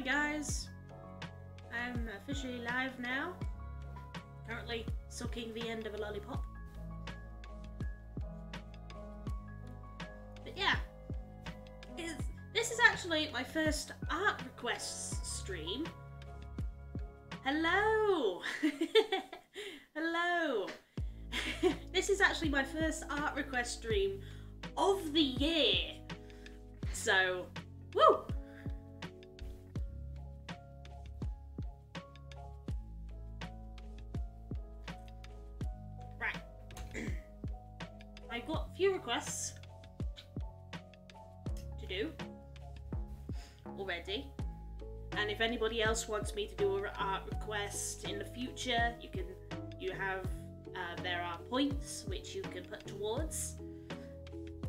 guys. I'm officially live now. Currently sucking the end of a lollipop. But yeah, is this is actually my first art requests stream. Hello! Hello! this is actually my first art request stream of the year. So, wants me to do an art request in the future, you can. You have. Uh, there are points which you can put towards.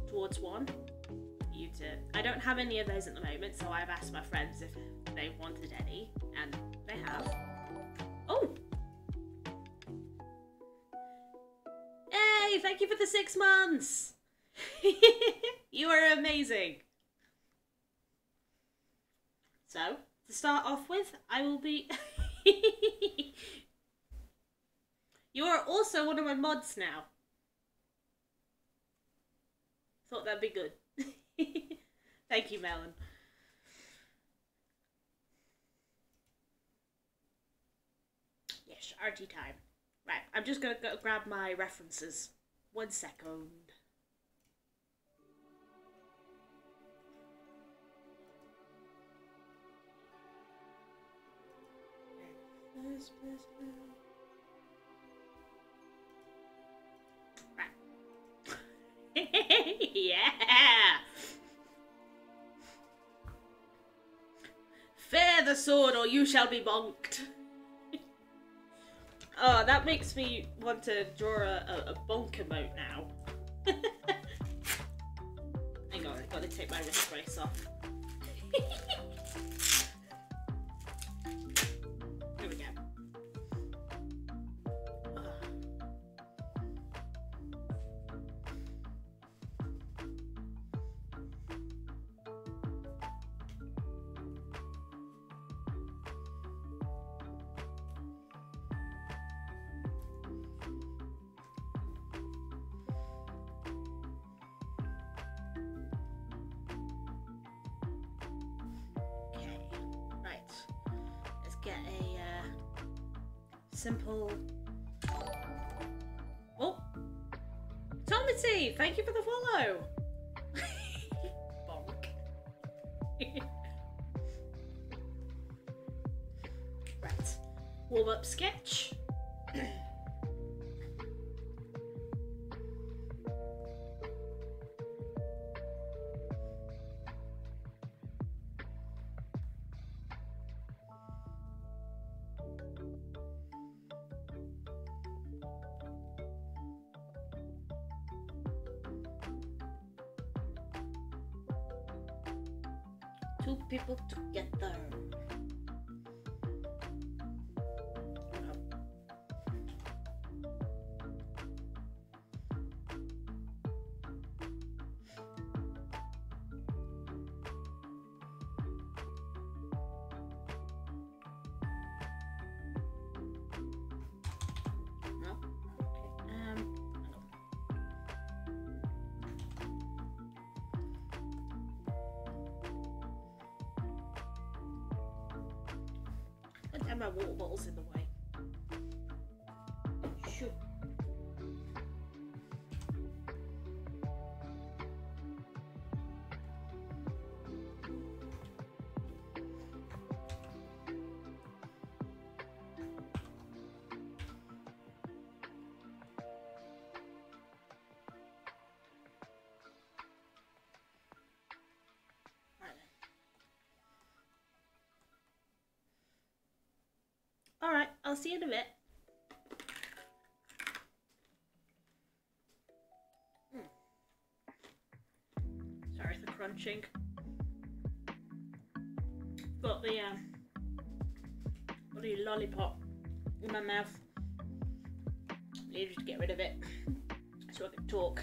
Towards one. You to. I don't have any of those at the moment, so I've asked my friends if they wanted any, and they have. Oh. Hey! Thank you for the six months. you are amazing. So, to start off with, I will be. you are also one of my mods now. Thought that'd be good. Thank you, Melon. Yes, RT time. Right, I'm just gonna go grab my references. One second. Yeah! Fear the sword or you shall be bonked. oh, that makes me want to draw a, a, a bonk emote now. Hang on, I've got to take my wrist brace off. Simple. Oh, Tomity, thank you for the follow. See in a bit. Hmm. Sorry for crunching. Got the um the lollipop in my mouth. Needed to get rid of it so I can talk.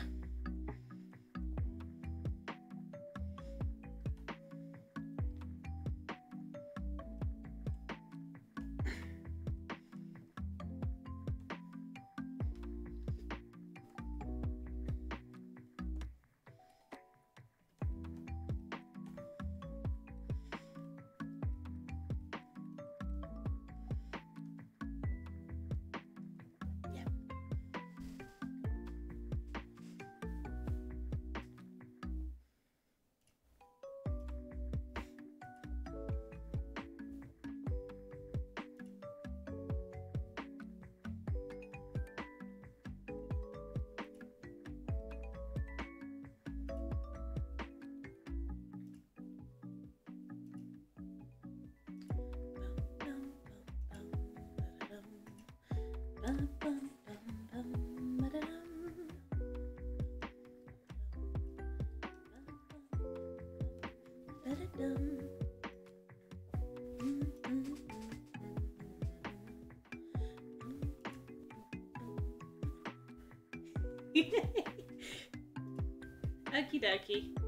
Okie dokie.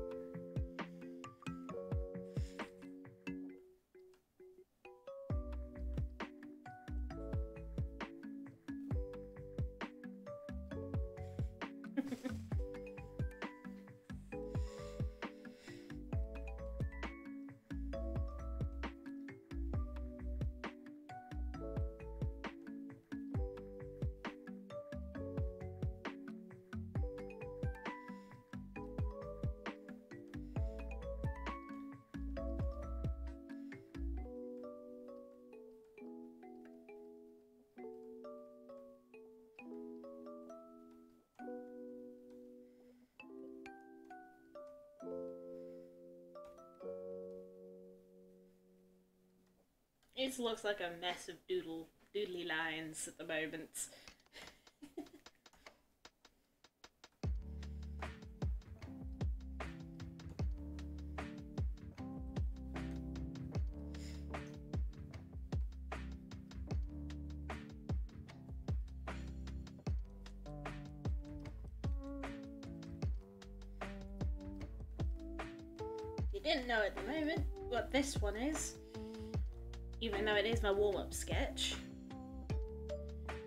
Looks like a mess of doodle doodly lines at the moment. you didn't know at the moment what this one is, it is my warm up sketch,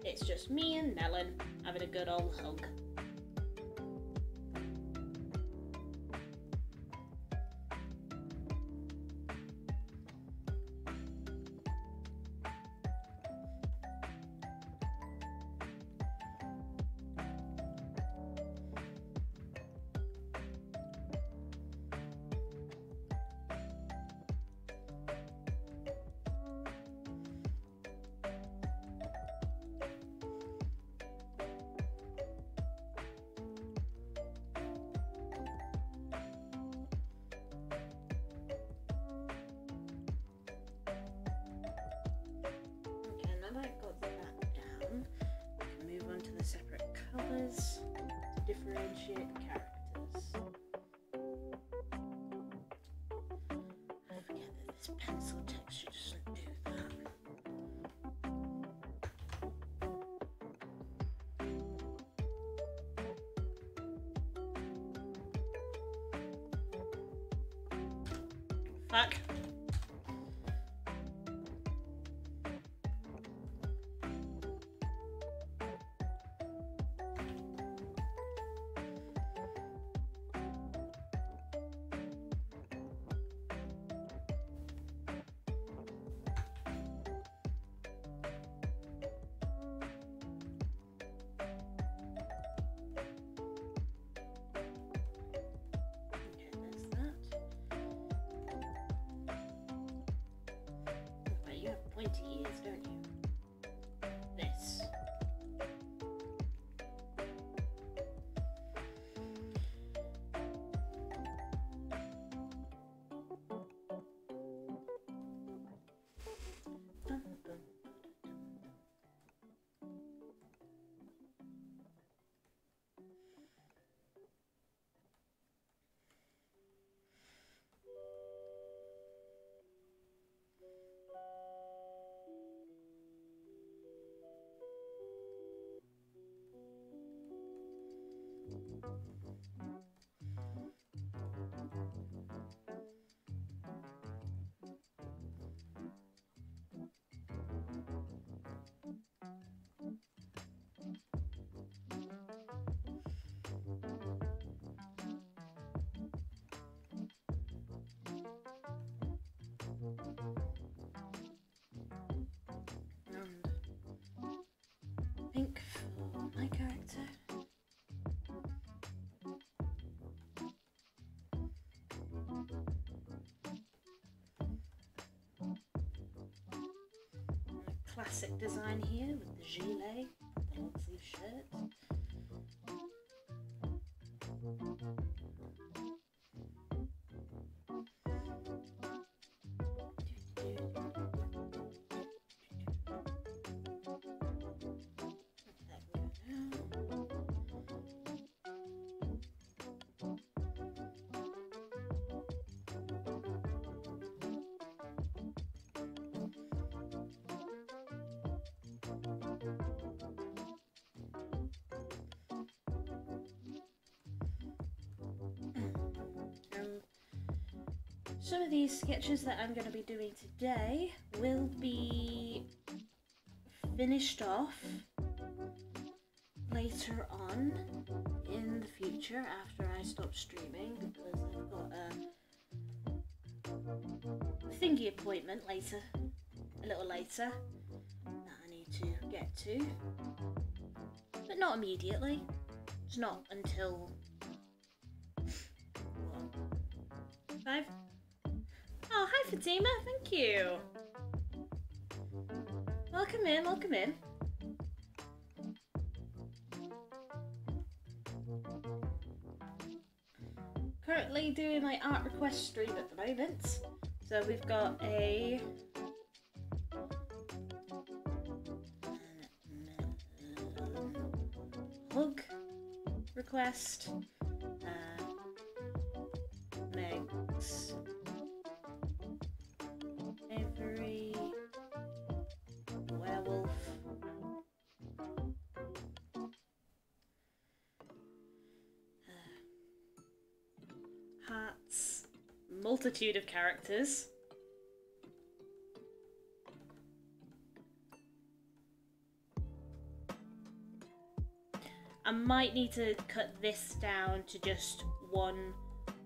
it's just me and Melon having a good old hug. Differentiate characters. I forget that this pencil texture doesn't do that. Fuck. Pointy ears, don't you? And pink for my character. Classic design here with the gilet, the long sleeve shirt. Some of these sketches that I'm going to be doing today will be finished off later on in the future after I stop streaming because I've got a thingy appointment later, a little later, that I need to get to. But not immediately. It's not until. Fatima, thank you. Welcome in, welcome in. Currently doing my art request stream at the moment. So we've got a hug request. Multitude of characters. I might need to cut this down to just one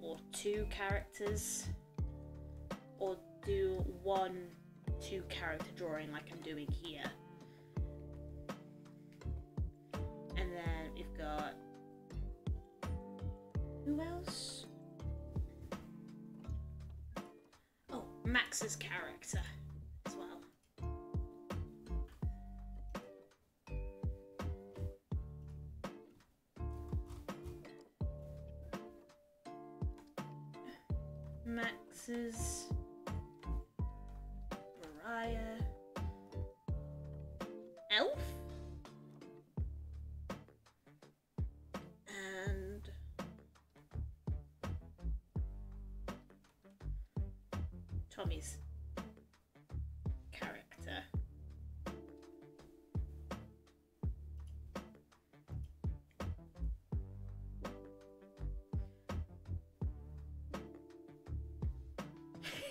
or two characters, or do one two character drawing like I'm doing here. And then we've got who else? Max's character as well. Max's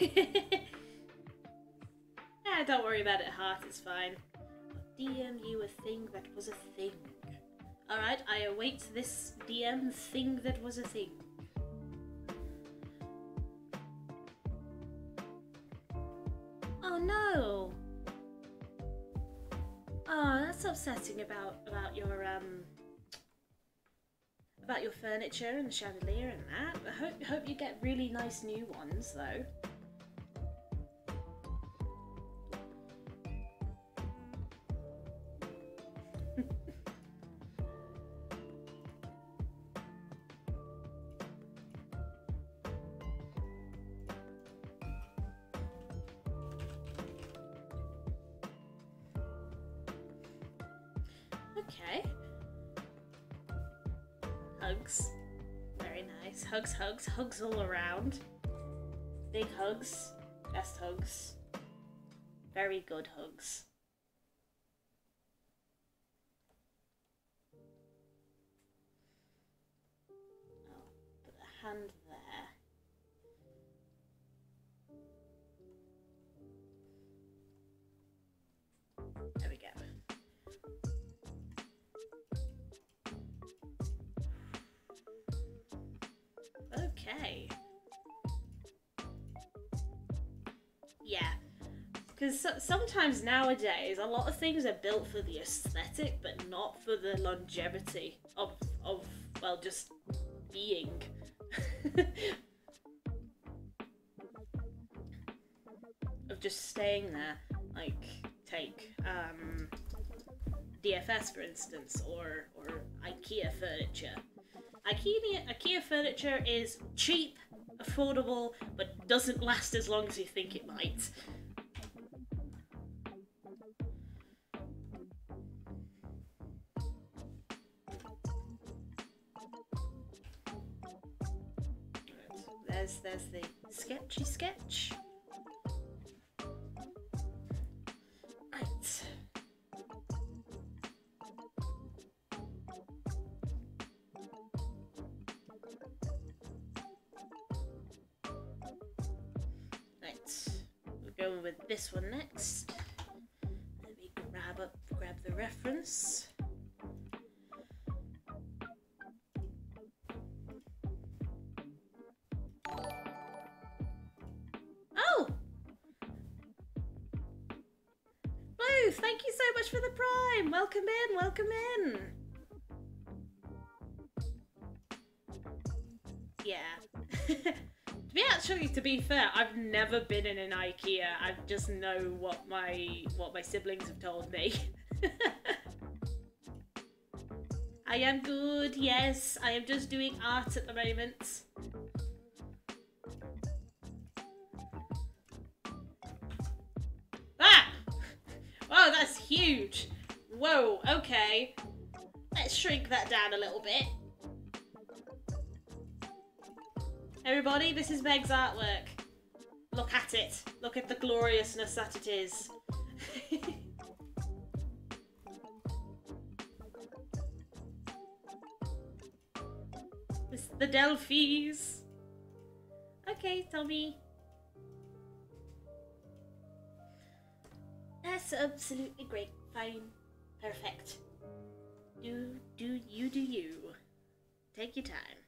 ah, don't worry about it, Heart, it's fine. DM you a thing that was a thing. Alright, I await this DM thing that was a thing. Oh no! Oh, that's upsetting about about your um about your furniture and the chandelier and that. I hope hope you get really nice new ones though. Okay. Hugs. Very nice. Hugs, hugs, hugs all around. Big hugs. Best hugs. Very good hugs. Sometimes nowadays, a lot of things are built for the aesthetic, but not for the longevity of, of well, just being. of just staying there. Like, take um, DFS for instance, or, or IKEA furniture. IKEA, IKEA furniture is cheap, affordable, but doesn't last as long as you think it might. Welcome in, welcome in. Yeah. to be actually, to be fair, I've never been in an IKEA. I just know what my what my siblings have told me. I am good. Yes, I am just doing art at the moment. Down a little bit. Everybody, this is Meg's artwork. Look at it. Look at the gloriousness that it is. it's the Delphis. Okay, Tommy. That's absolutely great. Fine. Perfect. Do, do, you do you. Take your time.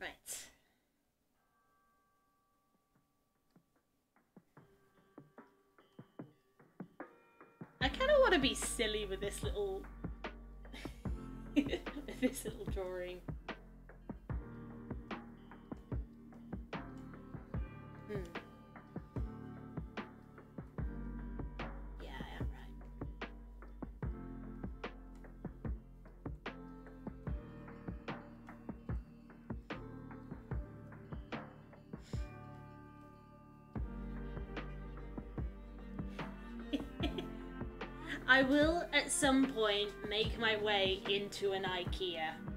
Right. I kind of want to be silly with this little, with this little drawing. I will at some point make my way into an IKEA.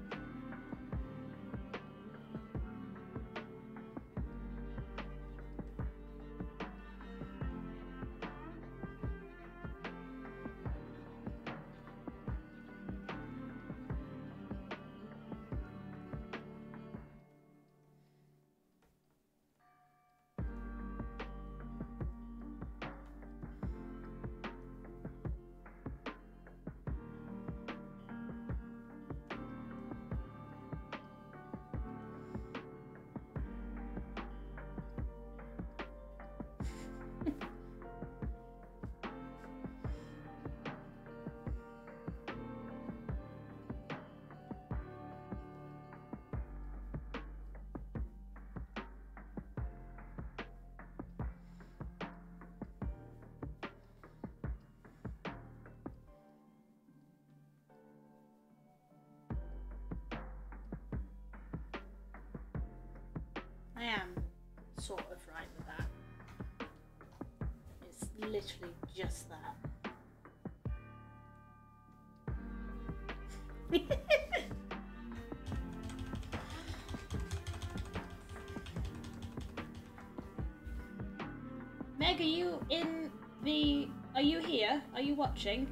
Watching?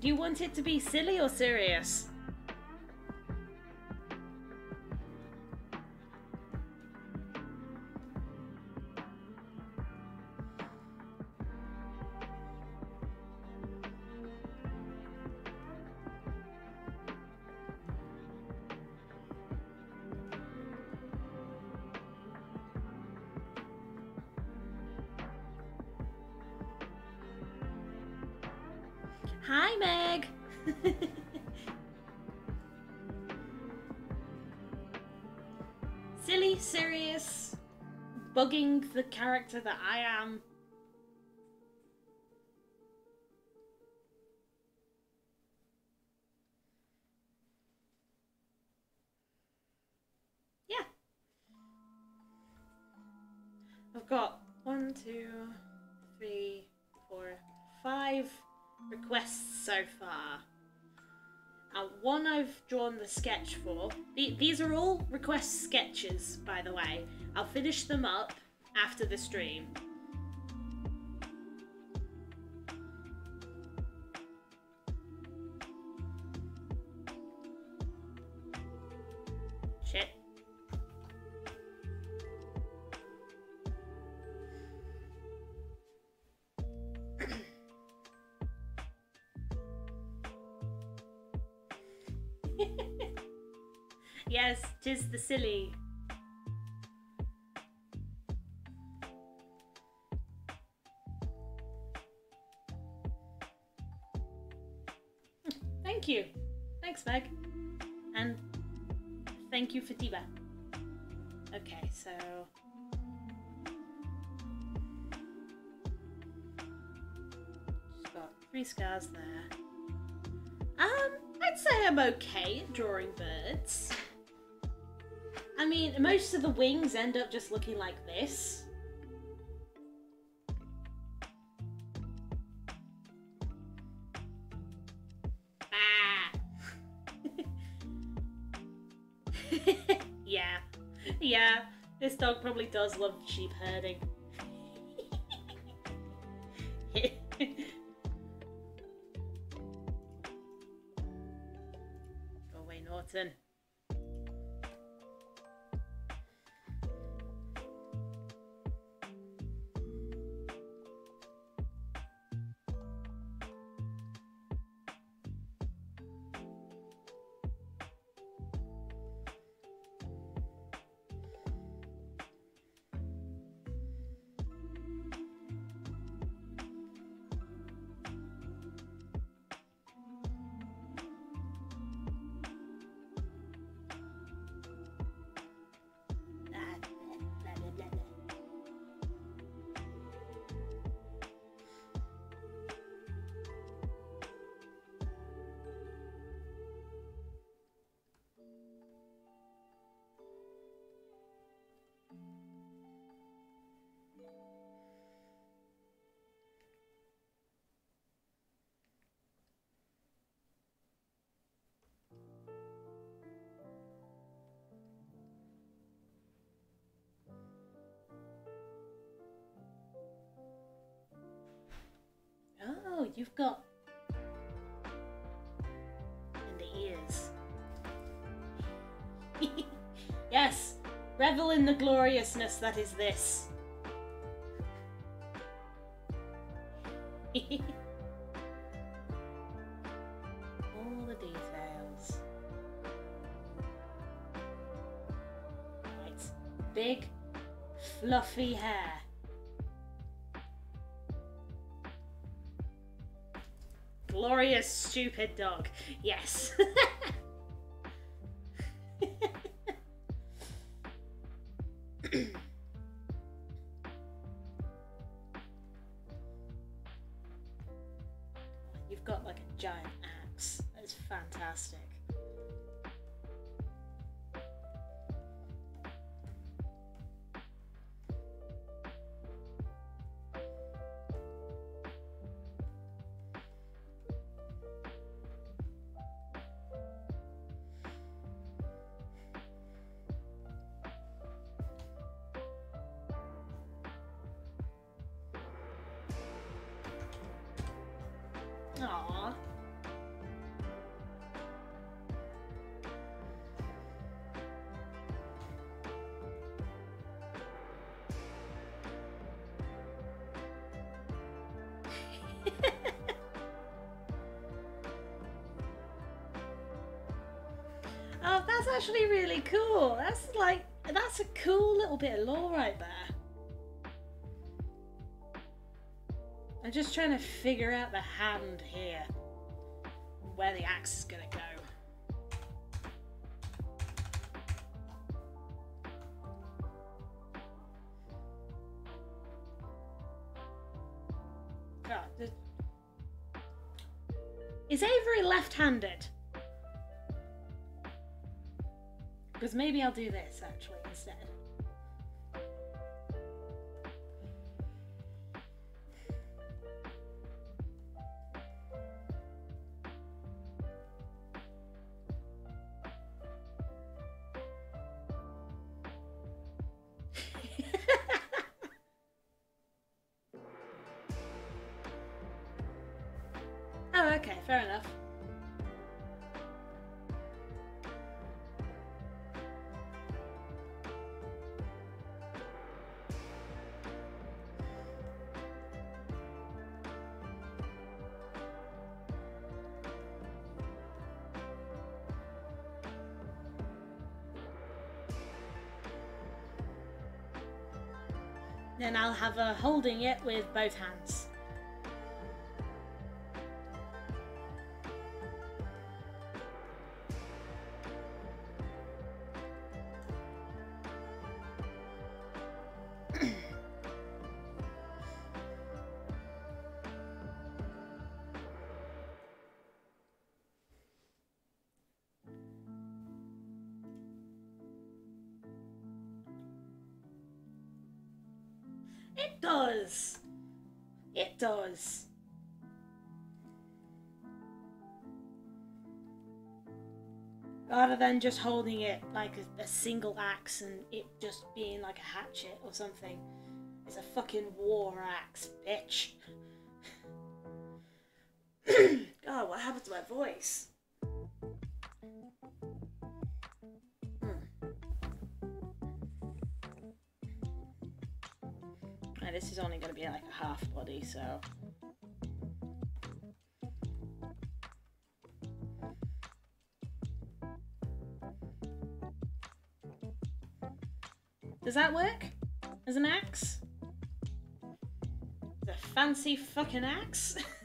Do you want it to be silly or serious? Silly, serious, bugging the character that I am. Yeah. I've got one, two, three, four, five requests so far. Uh, one I've drawn the sketch for. The- these are all request sketches, by the way. I'll finish them up after the stream. Silly. Thank you. Thanks, Meg. And thank you for Diva. Okay, so. Got three scars there. Um, I'd say I'm okay at drawing birds. I mean, most of the wings end up just looking like this. Ah. yeah. Yeah. This dog probably does love sheep herding. Oh, you've got. in the ears. yes, revel in the gloriousness that is this. All the details. Right, big, fluffy hair. Stupid dog. Yes. That's like, that's a cool little bit of lore right there. I'm just trying to figure out the hand here. Where the axe is gonna go. I'll do this actually instead. Then I'll have her holding it with both hands. Than just holding it like a, a single axe and it just being like a hatchet or something. It's a fucking war axe, bitch. God, what happened to my voice? Hmm. Now, this is only going to be like a half body, so. Does that work? As an axe? The fancy fucking axe?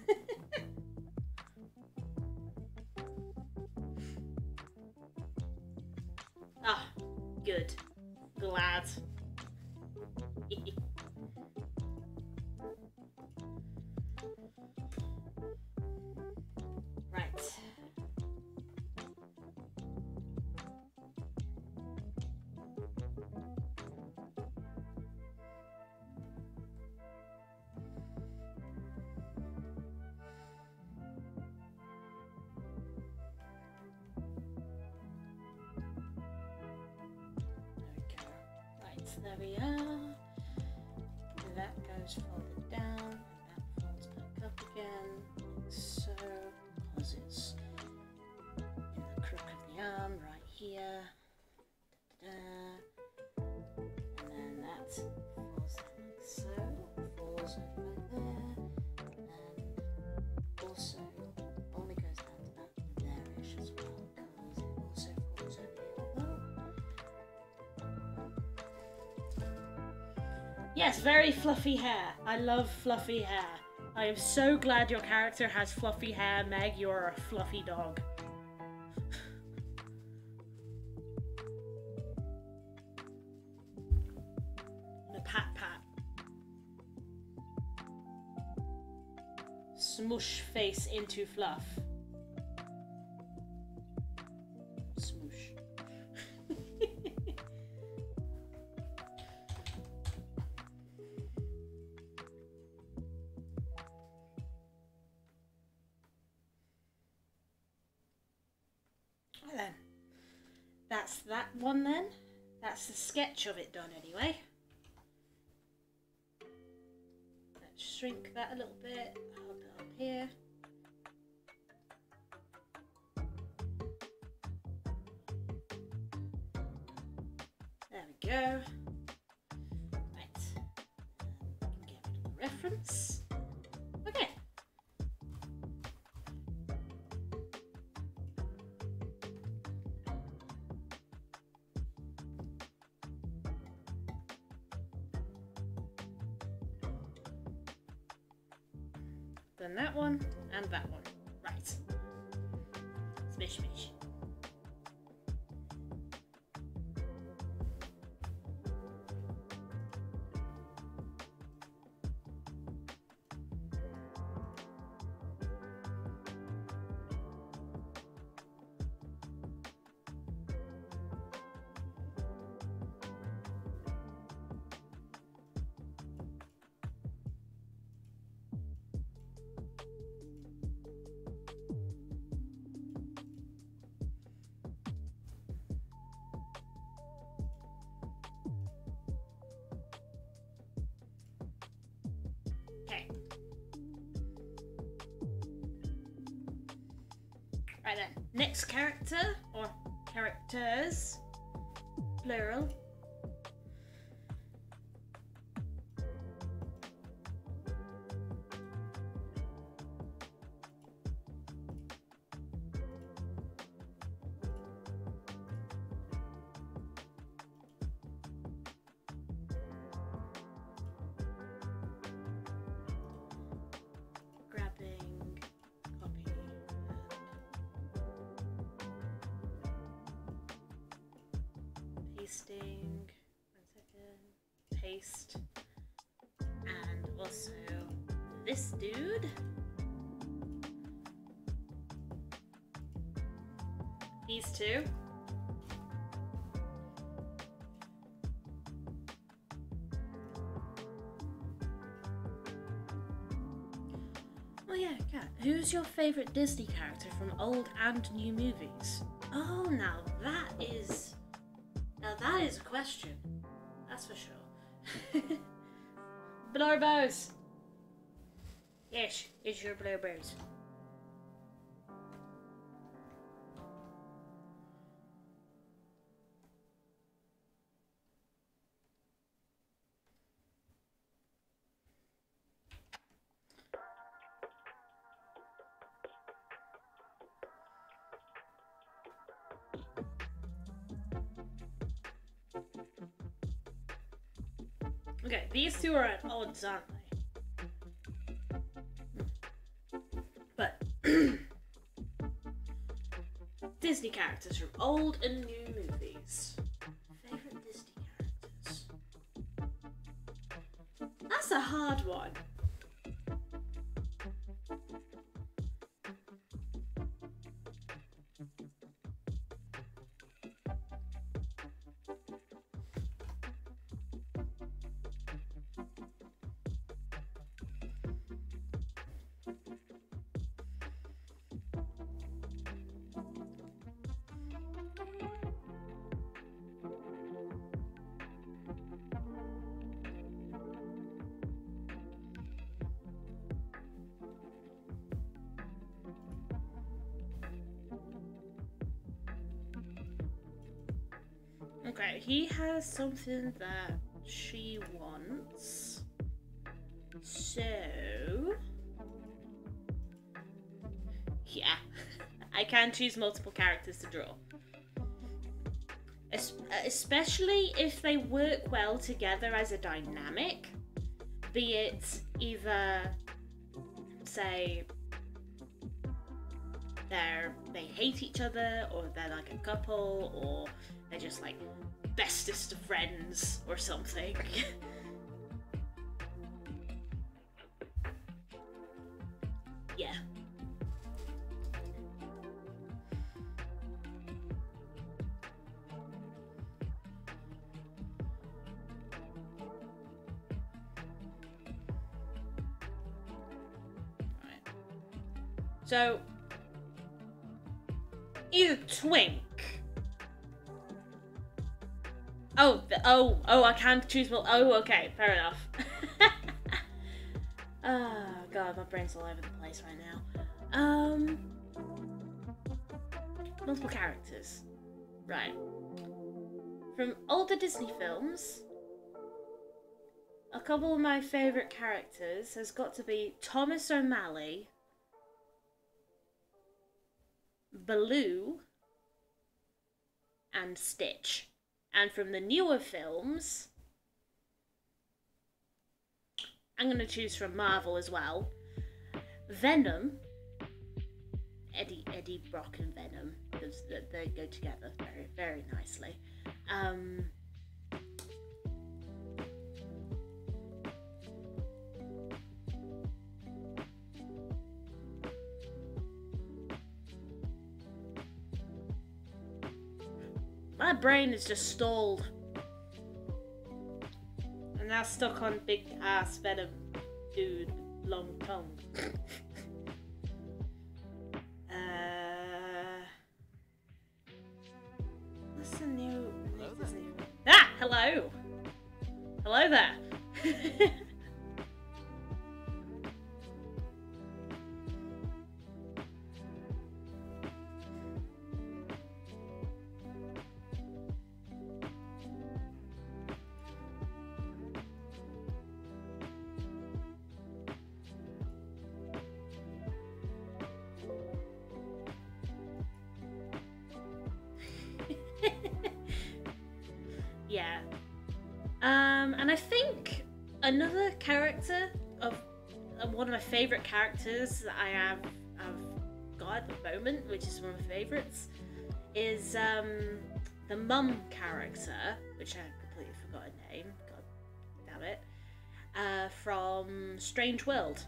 fluffy hair. I love fluffy hair. I am so glad your character has fluffy hair, Meg. You're a fluffy dog. The pat pat. Smush face into fluff. Then, that's that one then. That's the sketch of it done anyway. Let's shrink that a little bit. Hold it up here. Next character or characters, plural. Favorite Disney character from old and new movies? Oh, now that is, now that is a question. That's for sure. Blurbos. Yes, it's your bluebirds. Okay, these two are at odds, aren't they? But Disney characters from old and new movies. Has something that she wants. So. Yeah. I can choose multiple characters to draw. Es- especially if they work well together as a dynamic. Be it either, say, they're they hate each other, or they're like a couple, or they're just like bestest of friends or something. can't choose. Well, oh, okay, fair enough. oh god, my brain's all over the place right now. Um, multiple characters, right? From older Disney films, a couple of my favorite characters has got to be Thomas O'Malley, Baloo, and Stitch. And from the newer films, I'm going to choose from Marvel as well. Venom, Eddie, Eddie Brock and Venom, because they go together very, very nicely. Um, My brain is just stalled. Now stuck on big ass venom dude long tongue. Characters that I have have got at the moment, which is one of my favorites, is um, the mum character, which I completely forgot her name, god damn it, uh, from Strange World,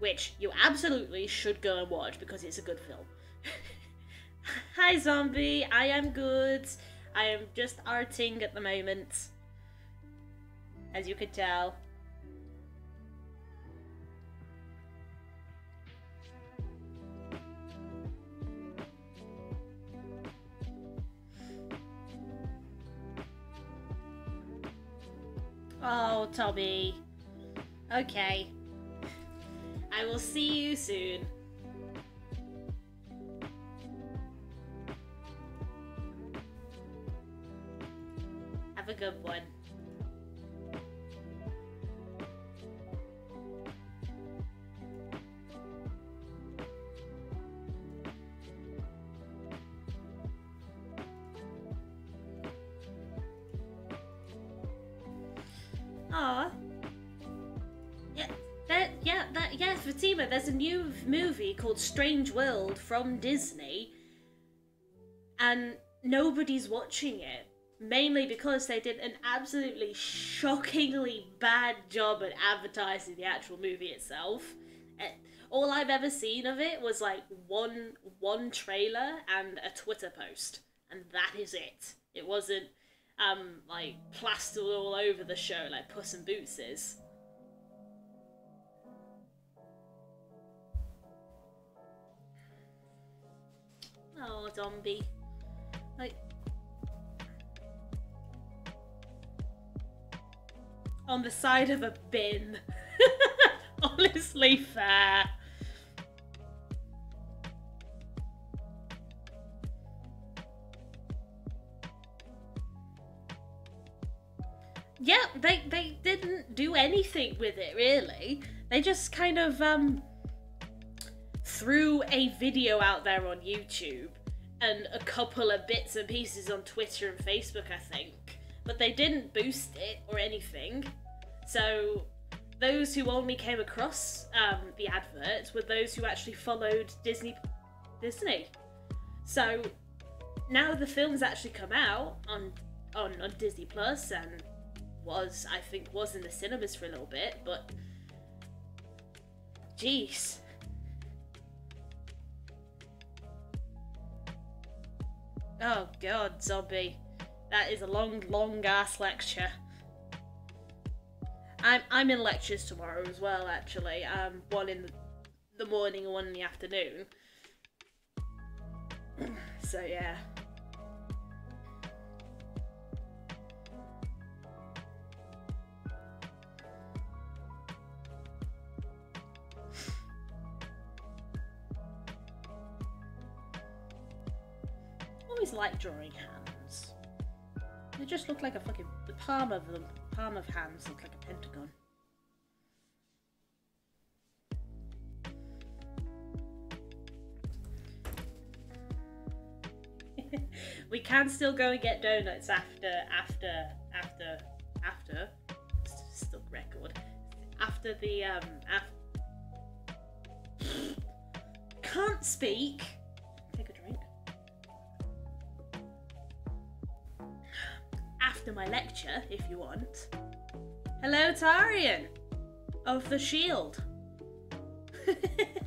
which you absolutely should go and watch because it's a good film. Hi, zombie. I am good. I am just arting at the moment. As you could tell. Toby. Okay. I will see you soon. Have a good one. Called Strange World from Disney, and nobody's watching it. Mainly because they did an absolutely shockingly bad job at advertising the actual movie itself. Eh, All I've ever seen of it was like one one trailer and a Twitter post, and that is it. It wasn't um like plastered all over the show like Puss in Boots is. Oh, zombie. Like on the side of a bin. Honestly fair. Yeah, they they didn't do anything with it really. They just kind of um threw a video out there on YouTube and a couple of bits and pieces on Twitter and Facebook, I think. But they didn't boost it or anything. So those who only came across um, the advert were those who actually followed Disney Disney. So now the film's actually come out on on, on Disney Plus and was I think was in the cinemas for a little bit, but jeez. Oh god, zombie. That is a long, long ass lecture. I'm I'm in lectures tomorrow as well, actually. Um, one in the morning and one in the afternoon. so yeah. Like drawing hands. They just look like a fucking the palm of them palm of hands look like a pentagon. we can still go and get donuts after after after after stuck record after the um af- can't speak after my lecture if you want hello tarian of the shield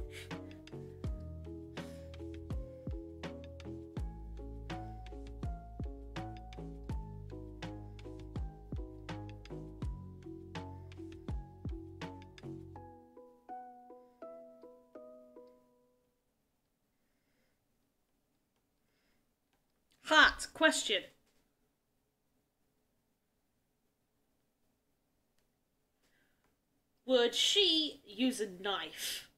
Hot question. Would she use a knife?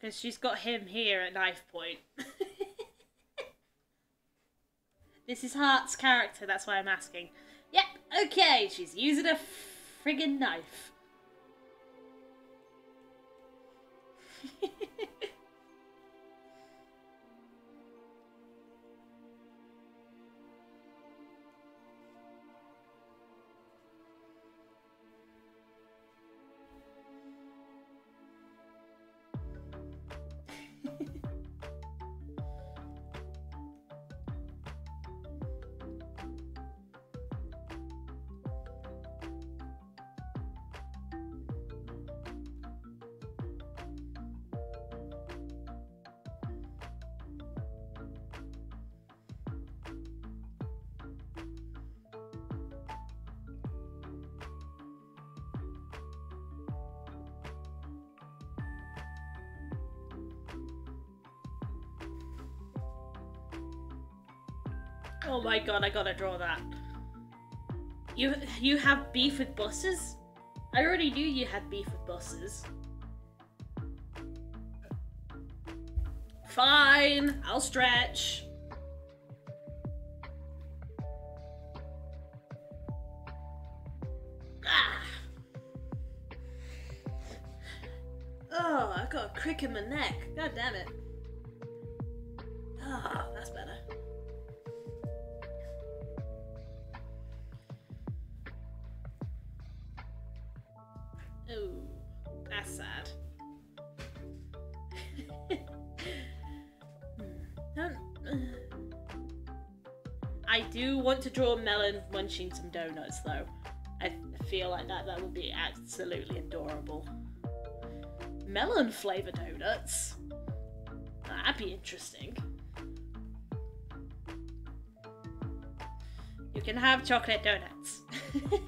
Because she's got him here at knife point. this is Hart's character, that's why I'm asking. Yep, okay, she's using a friggin' knife. My god, I gotta draw that. You you have beef with buses? I already knew you had beef with buses. Fine, I'll stretch. Ah. Oh, I got a crick in my neck. God damn it. Draw Melon munching some donuts though. I feel like that that would be absolutely adorable. Melon flavor donuts. That'd be interesting. You can have chocolate donuts.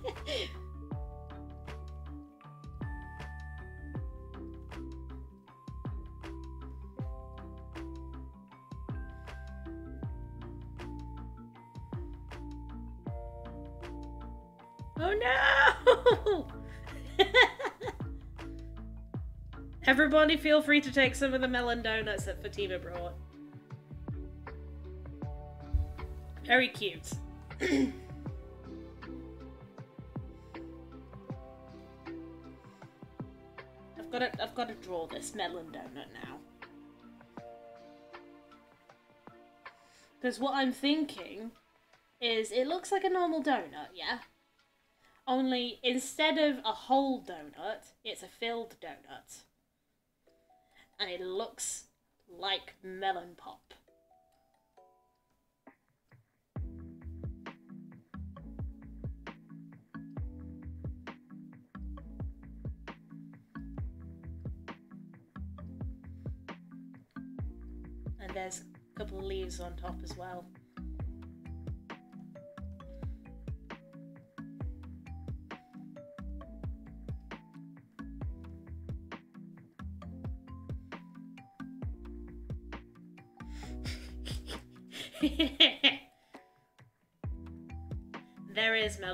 Everybody feel free to take some of the melon donuts that Fatima brought. Very cute. I've got to I've got to draw this melon donut now. Because what I'm thinking is it looks like a normal donut, yeah? Only instead of a whole donut, it's a filled donut. And it looks like melon pop. And there's a couple of leaves on top as well.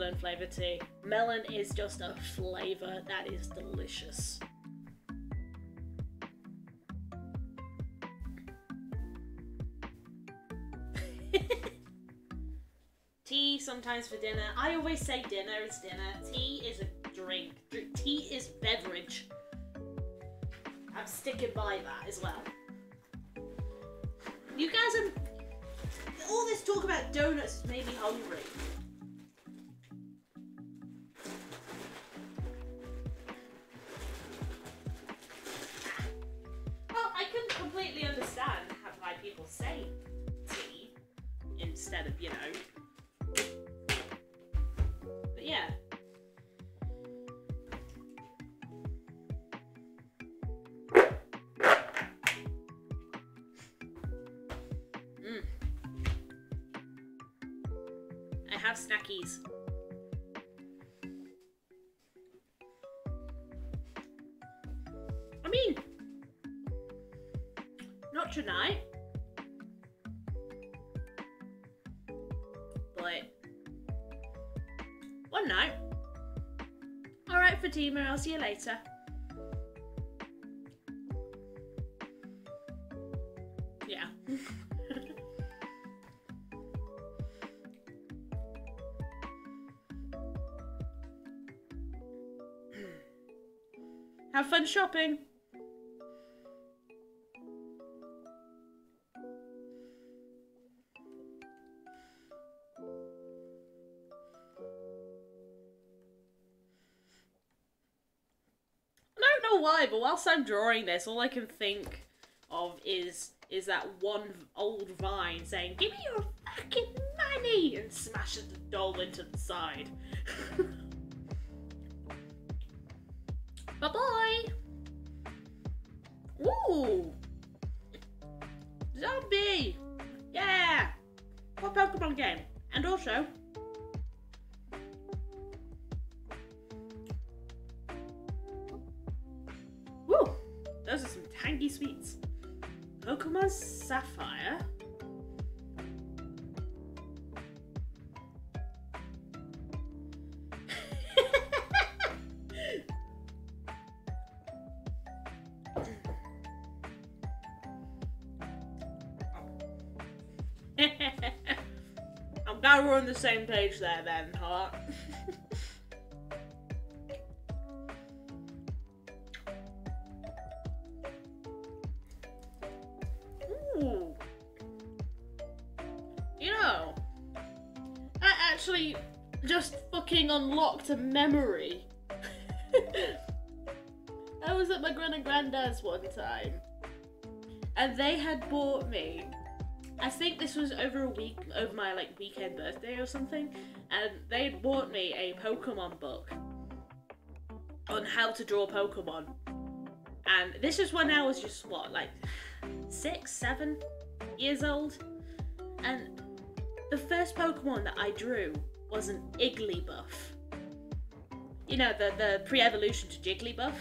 Melon flavor tea. Melon is just a flavor that is delicious. Tea sometimes for dinner. I always say dinner is dinner. Tea is a drink. Dr- Tea is beverage. I'm sticking by that as well. You guys are. All this talk about donuts made me hungry. Fatima, I'll see you later. Yeah. Have fun shopping. Whilst I'm drawing this, all I can think of is is that one old vine saying, "Give me your fucking money," and smashes the doll into the side. Glad we're on the same page there then, huh? You know, I actually just fucking unlocked a memory. I was at my gran and granddad's one time, and they had bought me. I think this was over a week, over my like weekend birthday or something, and they had bought me a Pokemon book on how to draw Pokemon. And this is when I was just what, like six, seven years old, and the first Pokemon that I drew was an Igglybuff. You know, the, the pre evolution to Jigglypuff.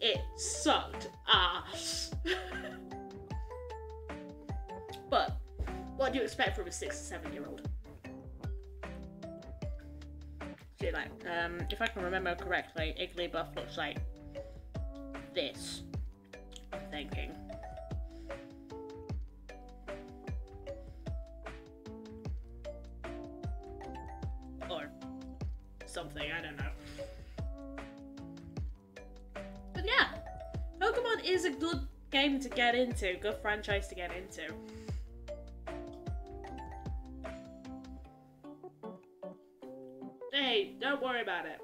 It sucked ass. what do you expect from a six or seven year old? See, like, um, if I can remember correctly, Iggy Buff looks like this. I'm thinking. Or something, I don't know. But yeah, Pokemon is a good game to get into, good franchise to get into. Don't worry about it.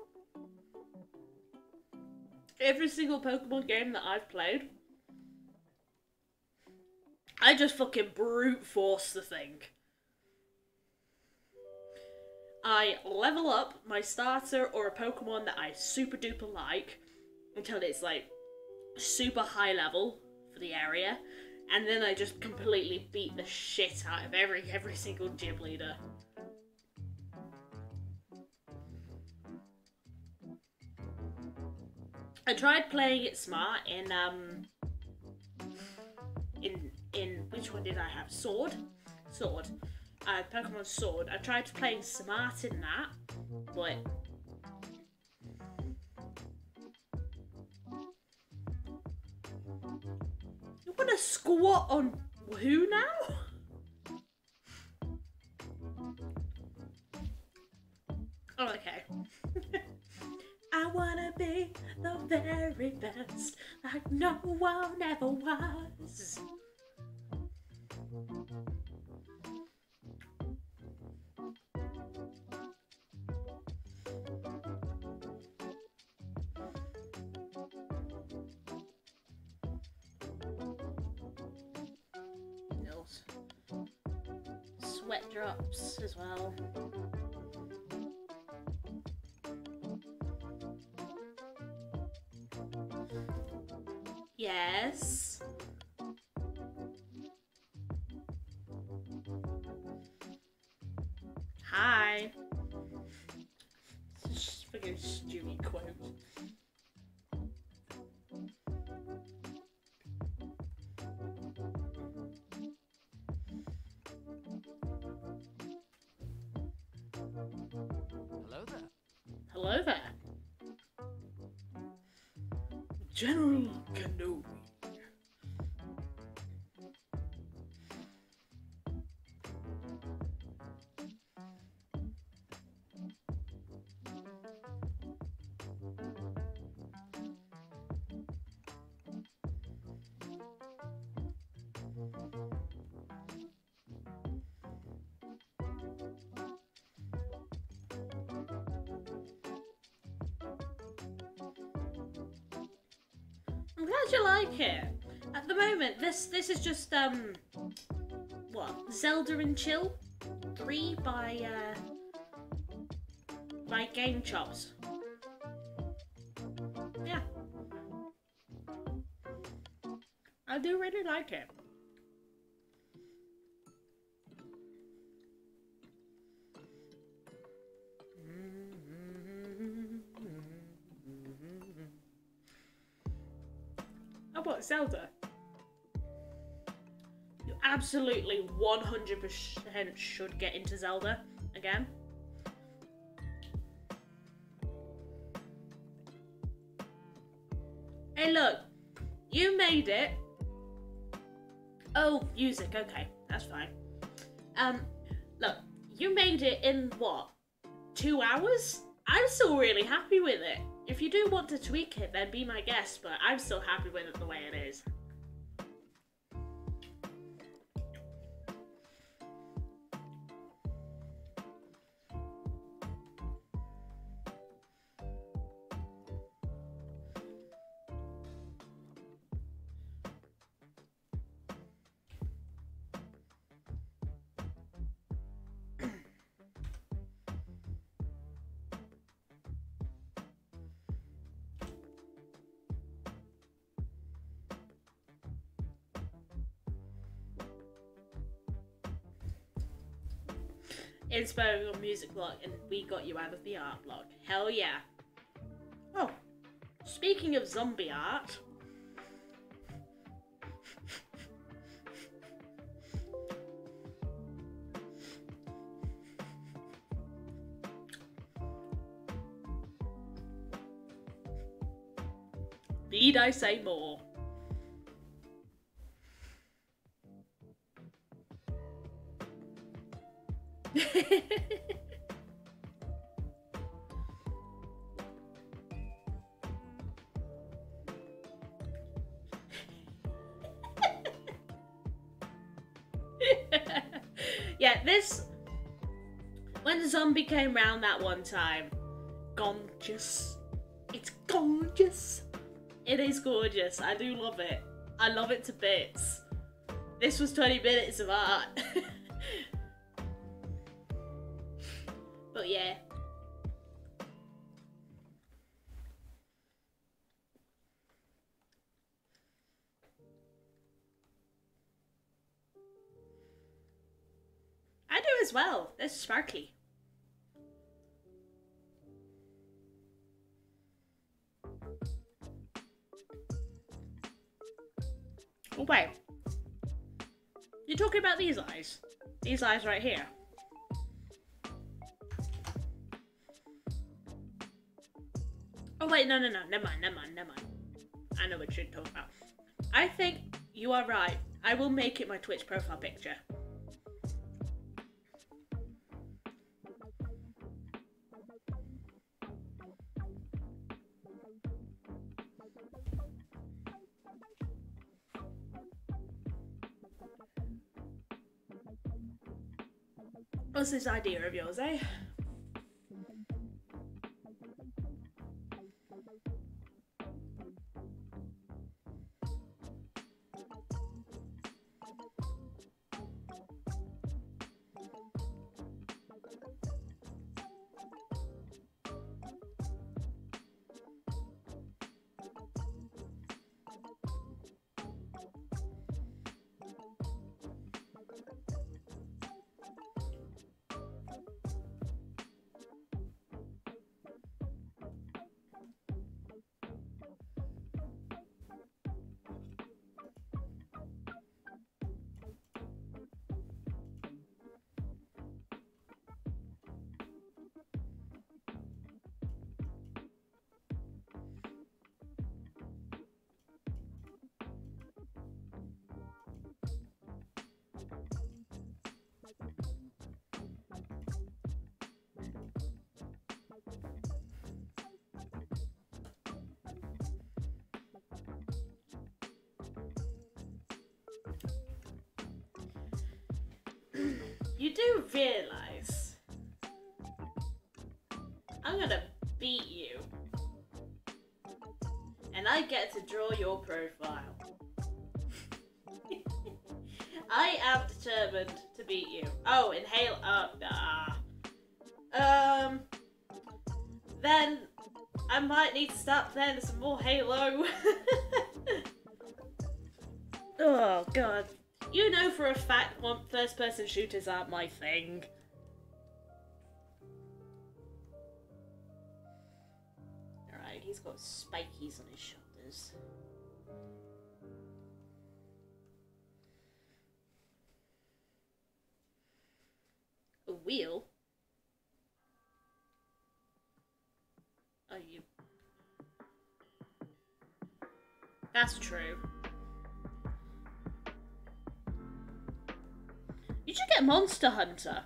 Every single Pokemon game that I've played, I just fucking brute force the thing. I level up my starter or a Pokemon that I super duper like until it's like super high level for the area, and then I just completely beat the shit out of every every single gym leader. I tried playing it smart in um in in which one did I have? Sword? Sword. Uh Pokemon Sword. I tried playing smart in that, but You wanna squat on who now? Oh, okay. I wanna be the very best, like no one ever was. Nils. Sweat drops as well. Yes. This this is just um, what Zelda and Chill, three by uh, by GameChops. Yeah, I do really like it. Absolutely 100% should get into Zelda again. Hey, look, you made it. Oh, music, okay, that's fine. Um, look, you made it in what? Two hours? I'm still really happy with it. If you do want to tweak it, then be my guest, but I'm still happy with it the way it is. Your music blog, and we got you out of the art blog. Hell yeah. Oh, speaking of zombie art. Need I say more? That one time, gorgeous. It's gorgeous. It is gorgeous. I do love it. I love it to bits. This was 20 minutes of art. but yeah. I do as well. It's sparkly. These eyes? These eyes right here. Oh wait, no, no, no. Never mind, never mind, never mind. I know what you're talking about. I think you are right. I will make it my Twitch profile picture. What's this idea of yours, eh? You do realize I'm gonna beat you. And I get to draw your profile. I am determined to beat you. Oh, inhale up. Nah. Um. Then I might need to start playing some more Halo. oh god. You know for a fact one first person shooters aren't my thing. Alright, he's got spikies on his shoulders. A wheel? Oh, you. That's true. Monster Hunter.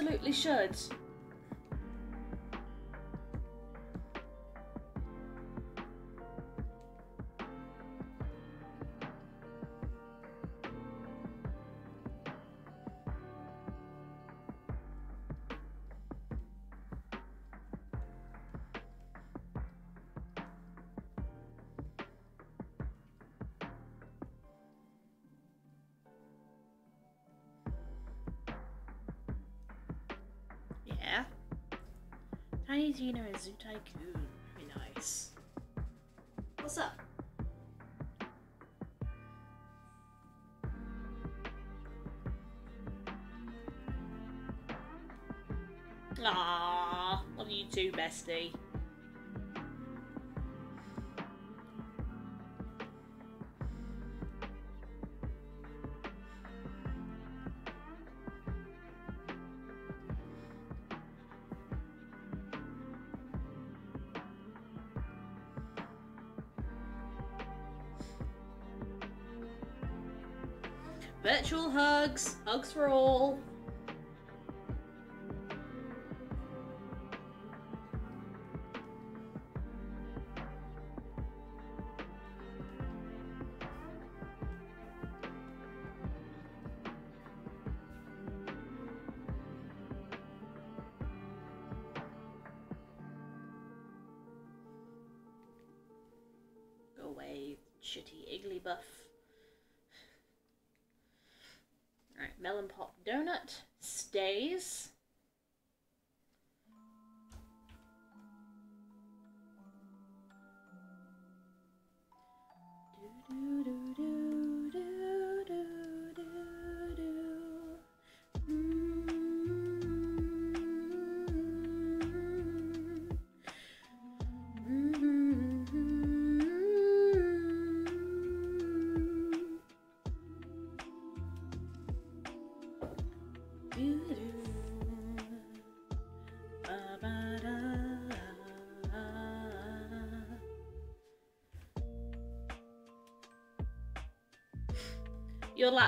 Absolutely should. And Zoo Tycoon. Very nice. What's up? Ah, love you too, bestie. Virtual hugs, hugs for all.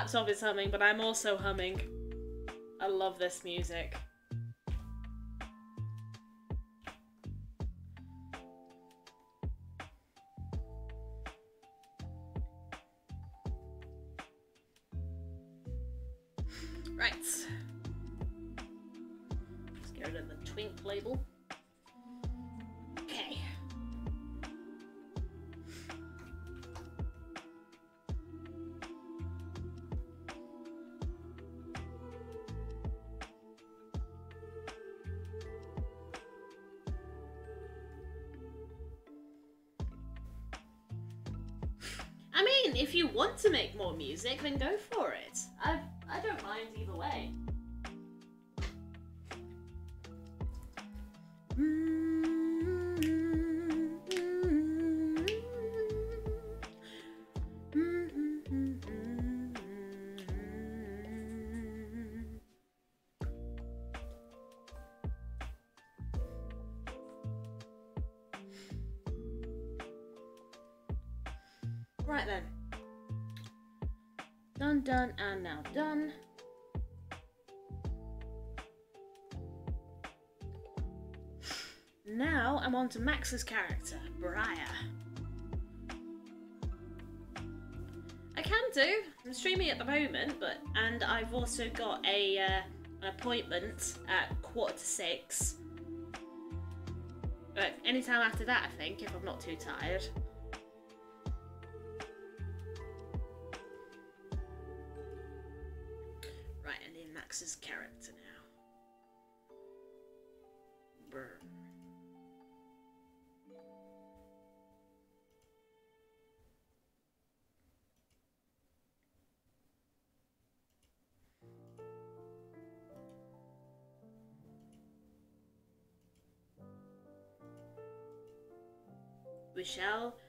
Laptop is humming, but I'm also humming. I love this music. Music, then go to Max's character, Briar. I can do. I'm streaming at the moment, but and I've also got a uh, an appointment at quarter to six. But anytime after that, I think, if I'm not too tired. We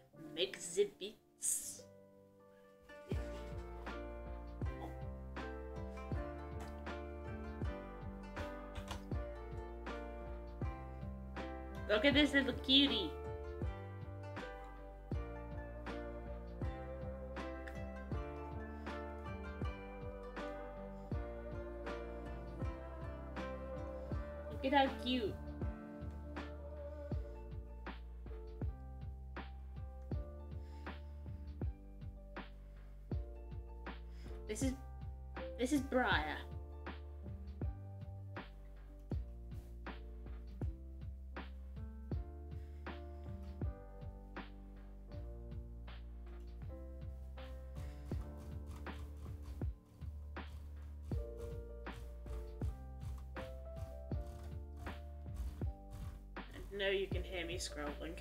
know you can hear me scrolling.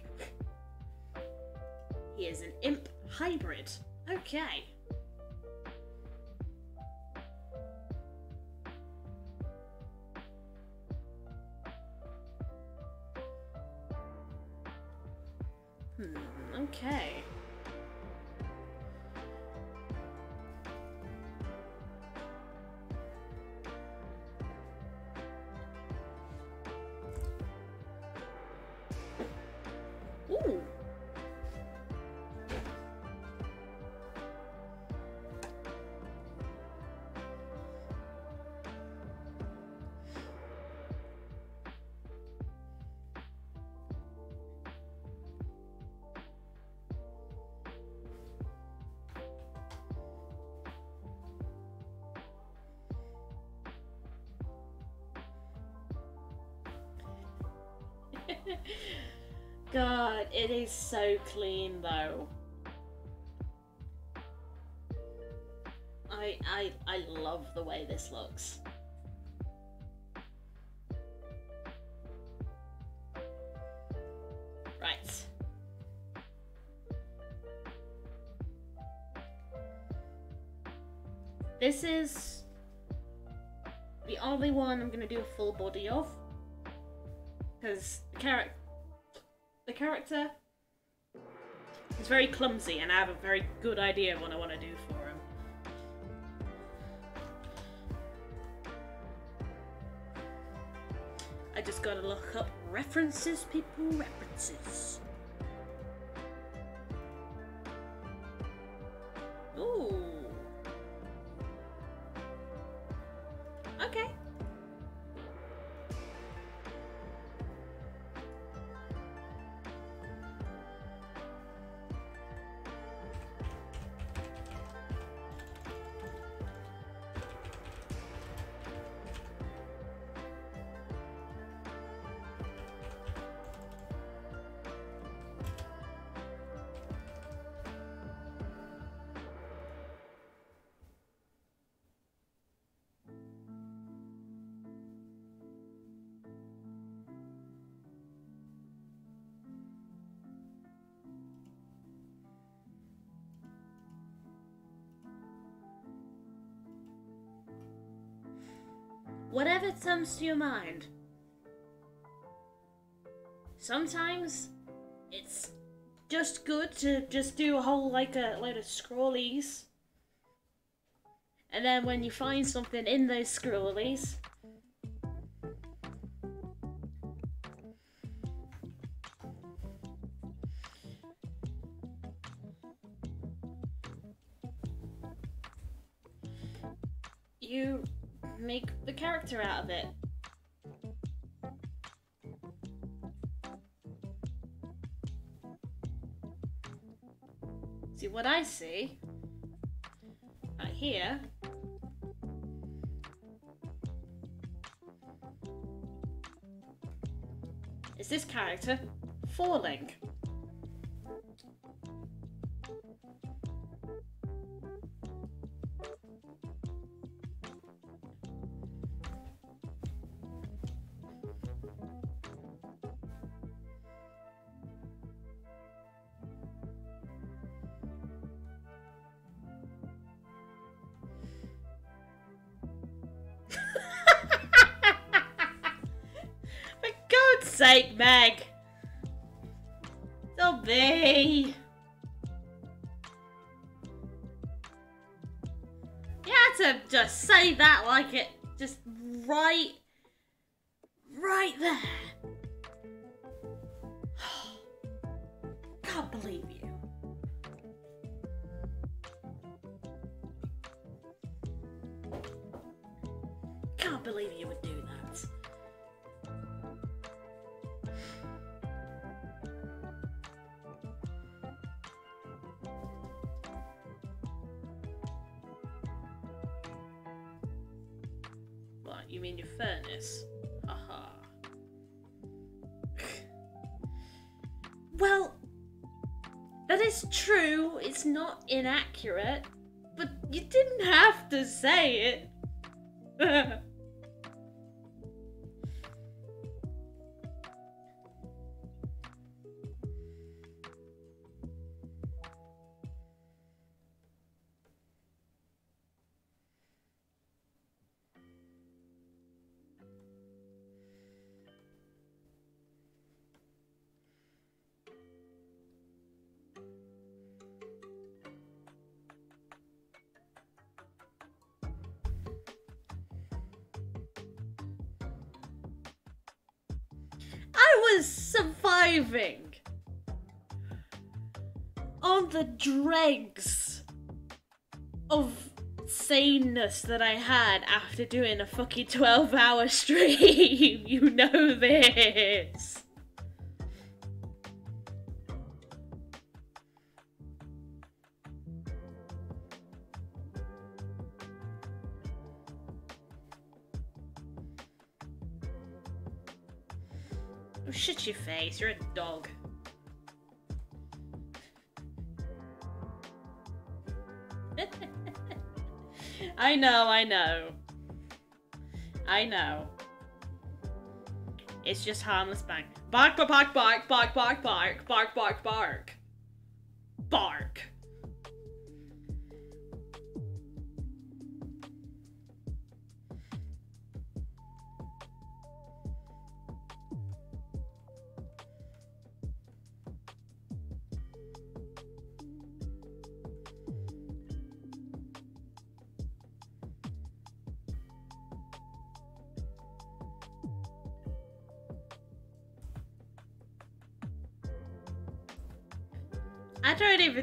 He is an imp hybrid. Okay. Is so clean though. I I I love the way this looks. Right. This is the only one I'm gonna do a full body of. Because the character the character is very clumsy and I have a very good idea of what I want to do for him. I just gotta look up references, people, references. Comes to your mind. Sometimes it's just good to just do a whole like a load of scrollies. And then when you find something in those scrollies, see. Right here. Is this character falling? God's Meg! Don't be! You had to just say that like it just right right there. Can't believe you. Can't believe you would do is true. It's not inaccurate. But you didn't have to say it. That I had after doing a fucking 12 hour stream. You know this. Oh, shut your face, you're a dog. I know, I know. I know. It's just harmless bang. Bark, bark, bark, bark, bark, bark, bark, bark, bark, bark.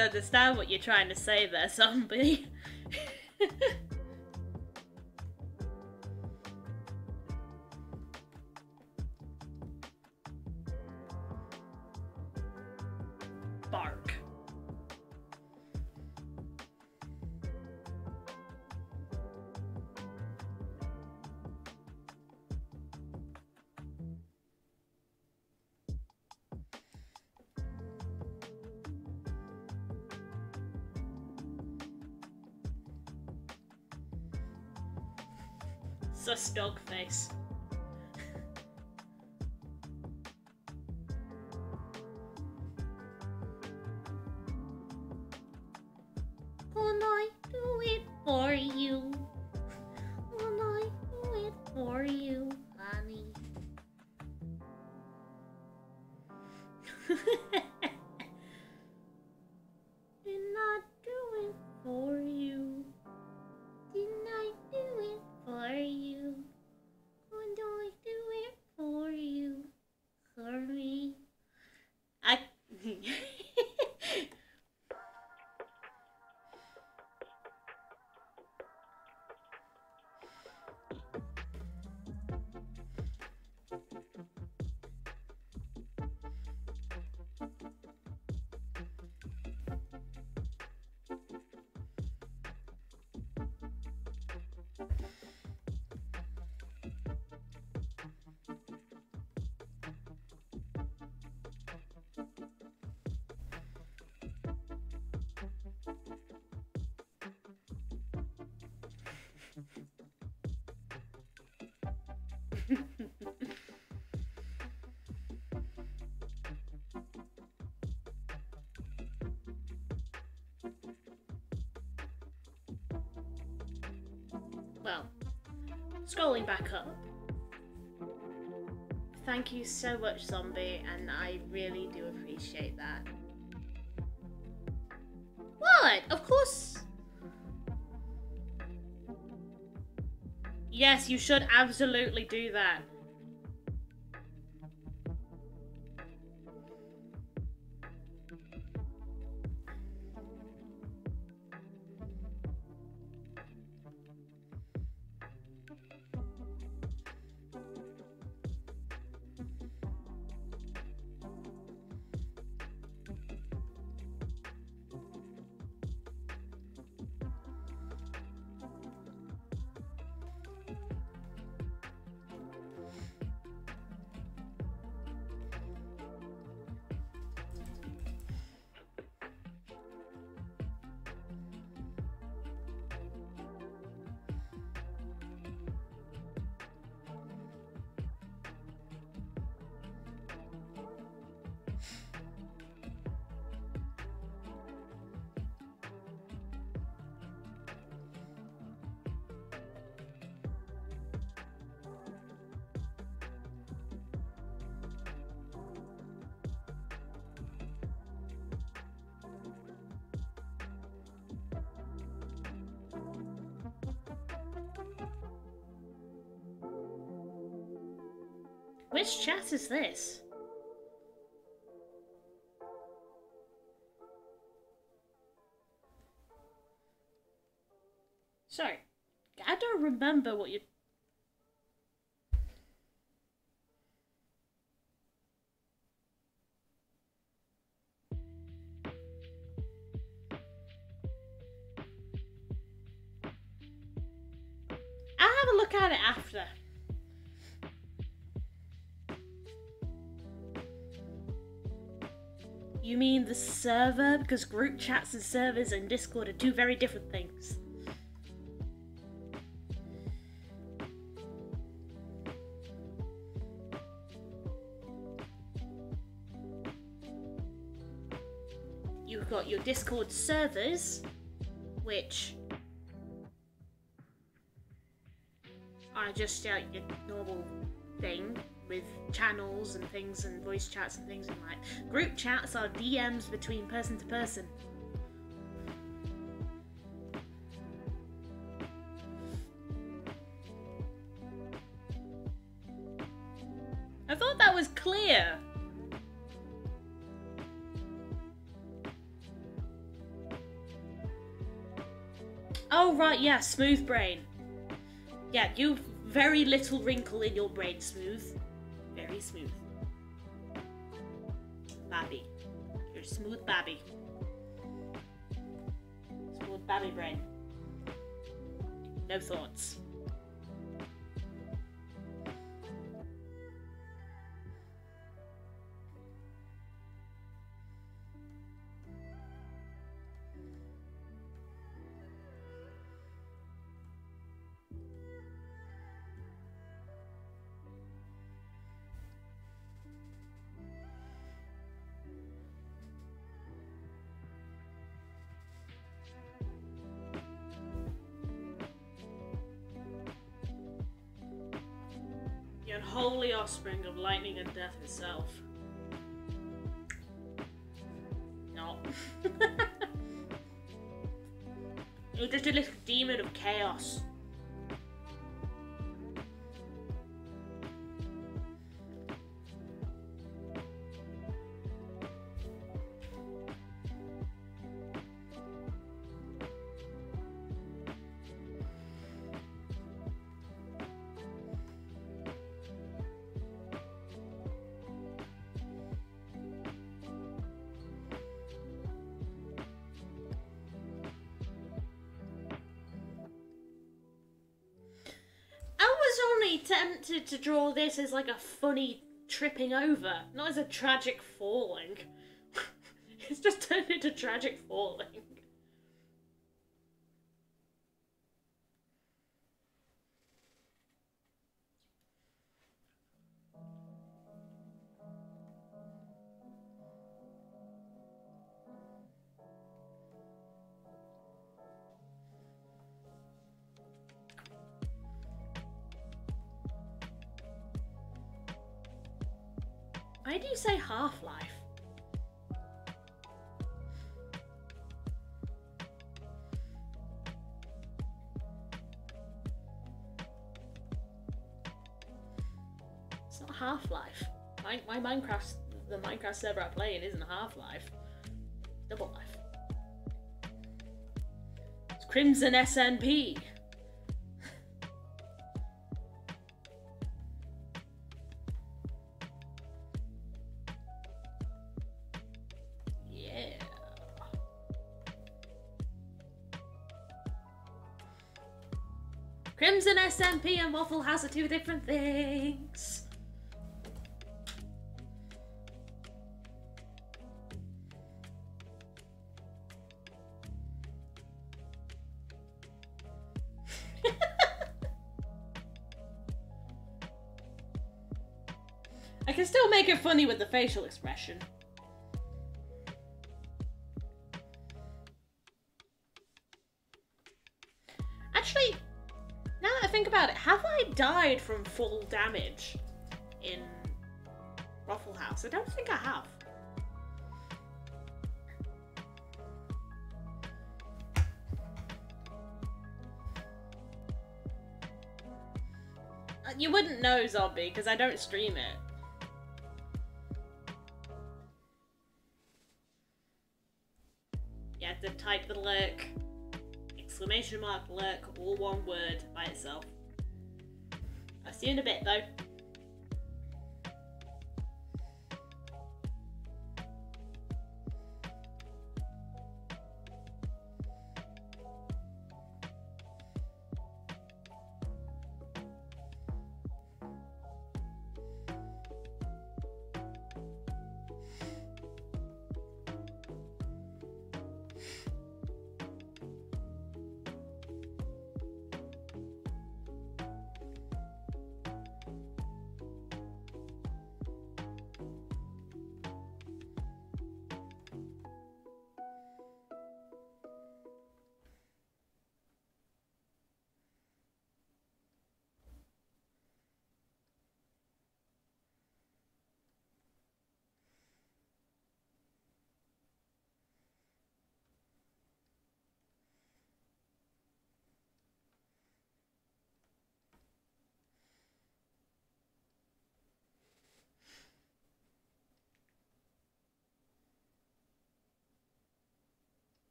Understand what you're trying to say there, zombie. Sus dog face. Back up. Thank you so much, Zombie, and I really do appreciate that. What? Of course. Yes, you should absolutely do that. Which chat is this? Sorry, I don't remember what you. Server? Because group chats and servers and Discord are two very different things. You've got your Discord servers, which are just uh, your normal thing with channels and things and voice chats and things and like group chats are DMs between person to person. I thought that was clear. Oh right, yeah, smooth brain. Yeah, you've very little wrinkle in your brain, smooth. Smooth. Babby. You're smooth Babby. Smooth Babby brain. No thoughts. Offspring of lightning and death itself. No. You're just a little demon of chaos. Tempted to draw this as like a funny tripping over, not as a tragic falling. it's just turned into tragic falling. Minecraft, the Minecraft server I play in isn't Half Life. Double Life. It's Crimson SMP. yeah. Crimson SMP and Waffle House are two different things. Funny with the facial expression. Actually, now that I think about it, have I died from full damage in Waffle House? I don't think I have. Uh, You wouldn't know, Zombie, because I don't stream it. Lurk, exclamation mark lurk, all one word by itself. I'll see you in a bit though.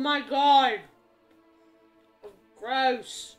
My god! Oh, gross.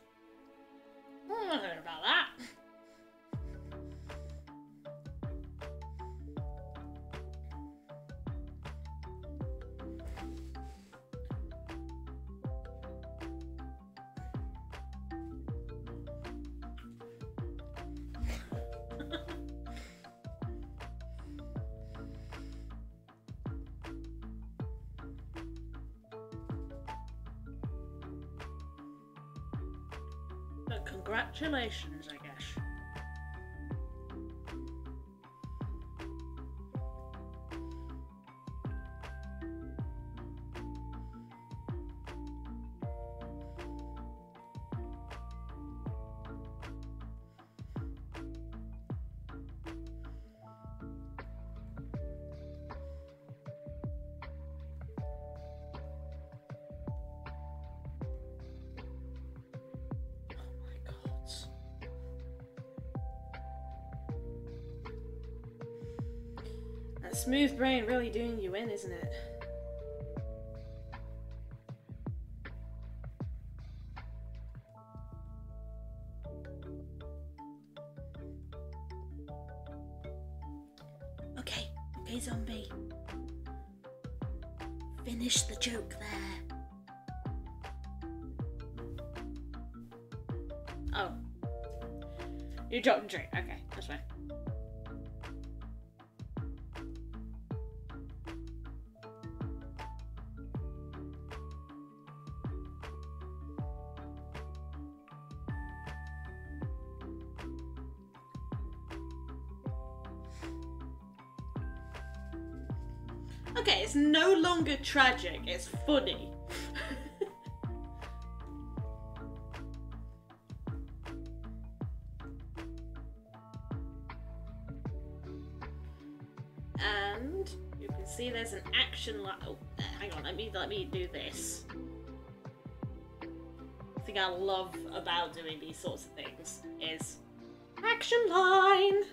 Smooth brain really doing you in, isn't it? Tragic, it's funny. and you can see there's an action line. Oh, hang on, let me let me do this. The thing I love about doing these sorts of things is action line.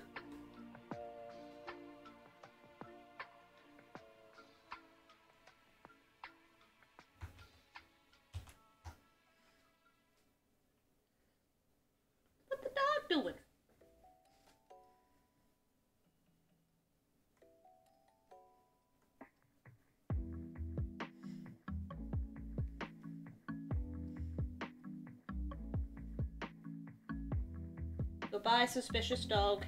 Goodbye, suspicious dog.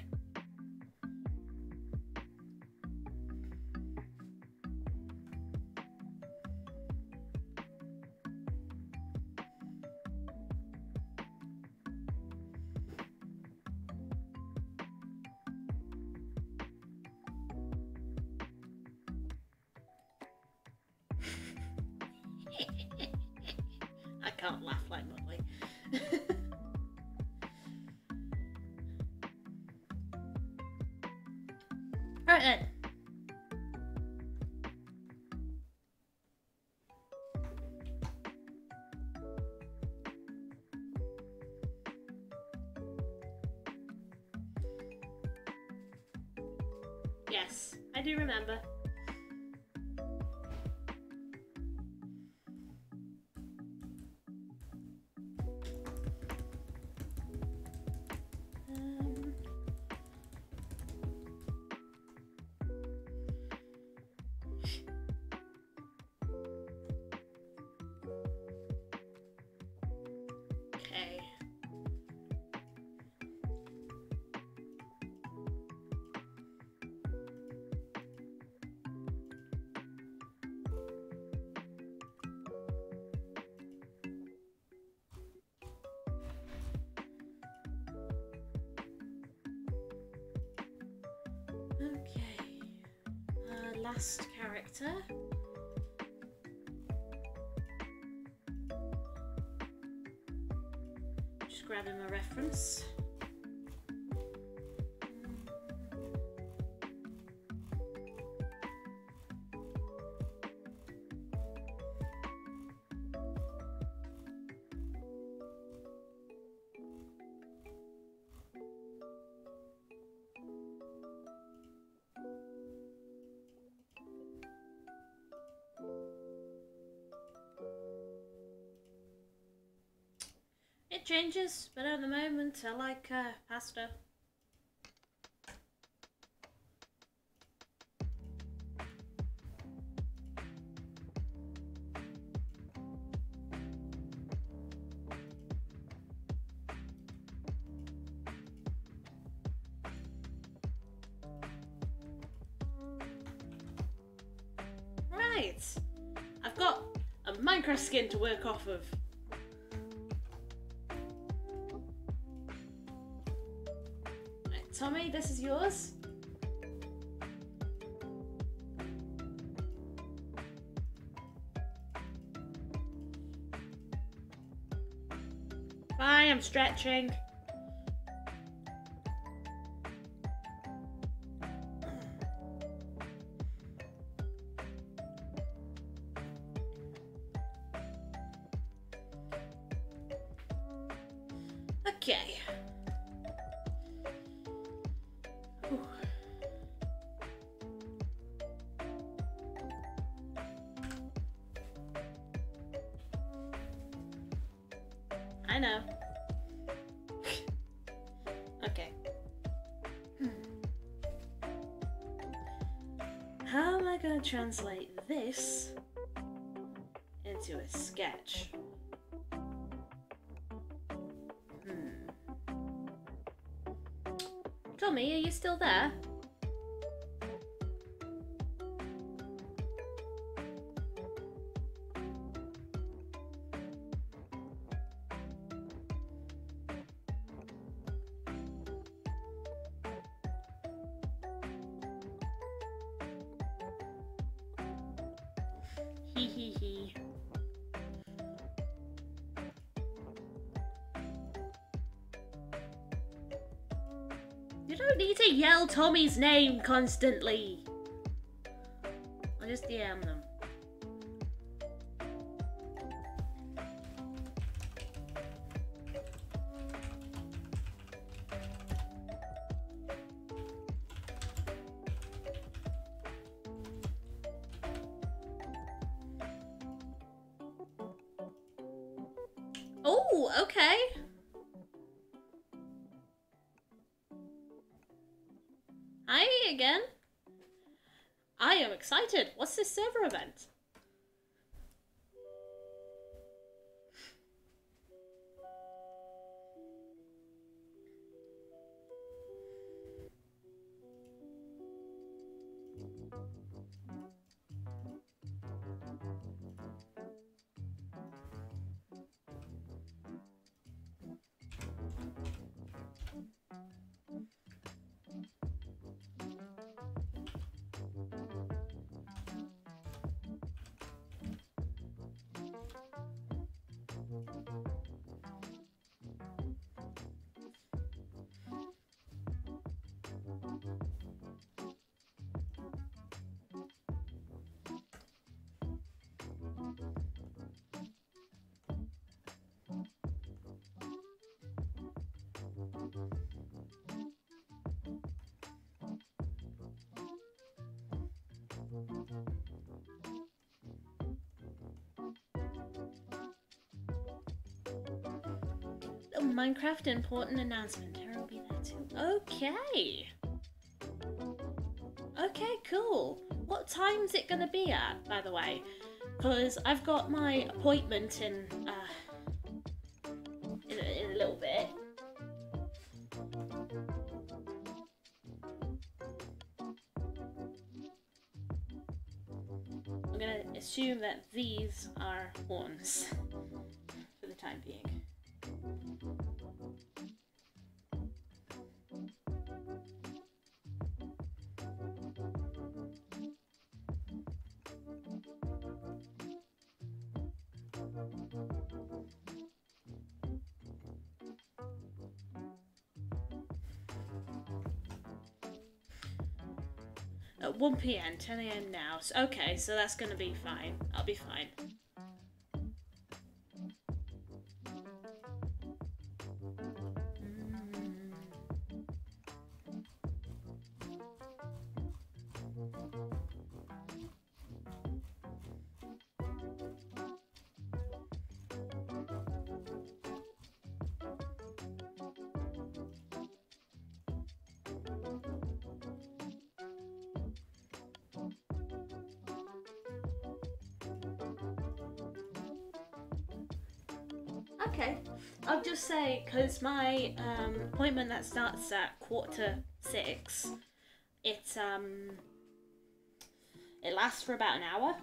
Grabbing my reference. It changes, but at the moment I like uh, pasta. Right, I've got a Minecraft skin to work off of. Tommy, this is yours. Bye, I'm stretching. To Tommy's name constantly. Minecraft important announcement. Tara will be there too. Okay. Okay, cool. What time's it gonna be at, by the way? Because I've got my appointment in, uh, in a, in a little bit. I'm gonna assume that these are horns for the time being. 1 p.m., 10 a.m. now. So, okay, so that's gonna be fine. I'll be fine. Because my um, appointment that starts at quarter six, it's um, it lasts for about an hour.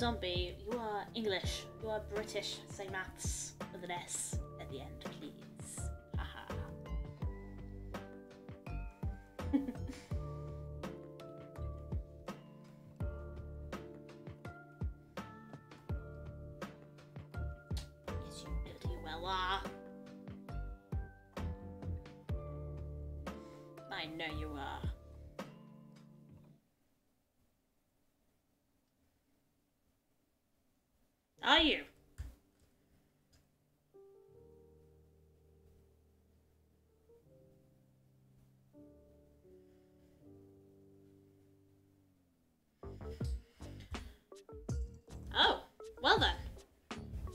Zombie, you are English. You are British. Say maths with an S well then.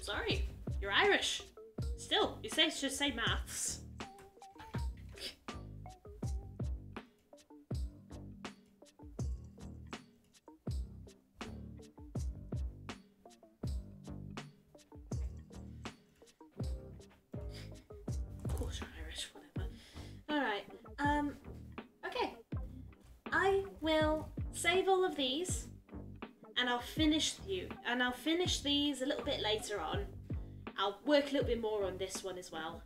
Sorry, you're Irish. Still, you say just say maths. Finish these a little bit later on. I'll work a little bit more on this one as well.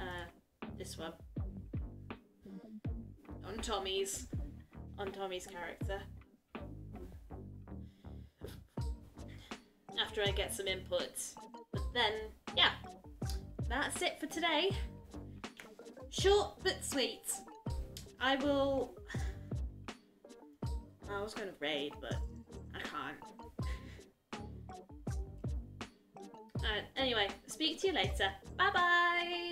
Uh, this one. On Tommy's. On Tommy's character. After I get some input. But then, yeah. That's it for today. Short but sweet. I will. I was gonna raid, but speak to you later. Bye bye!